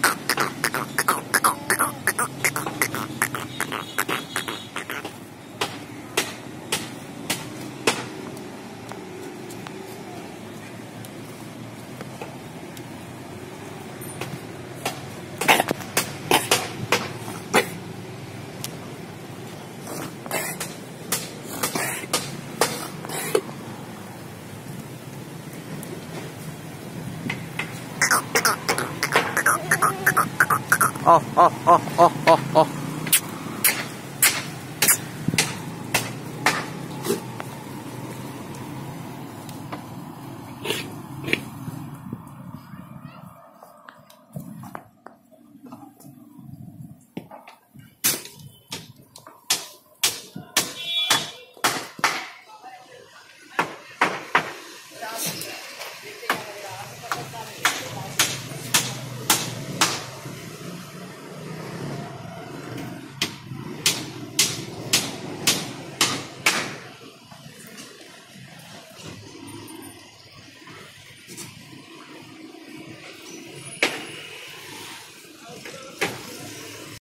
くっ哦哦哦哦哦哦！